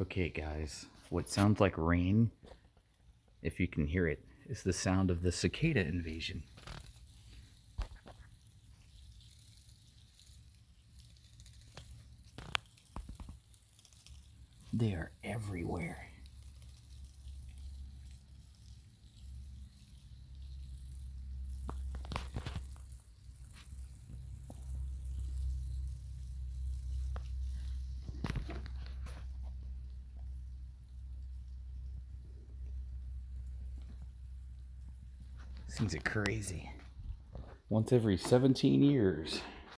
Okay, guys, what sounds like rain, if you can hear it, is the sound of the cicada invasion. They are everywhere. Are crazy. Once every 17 years.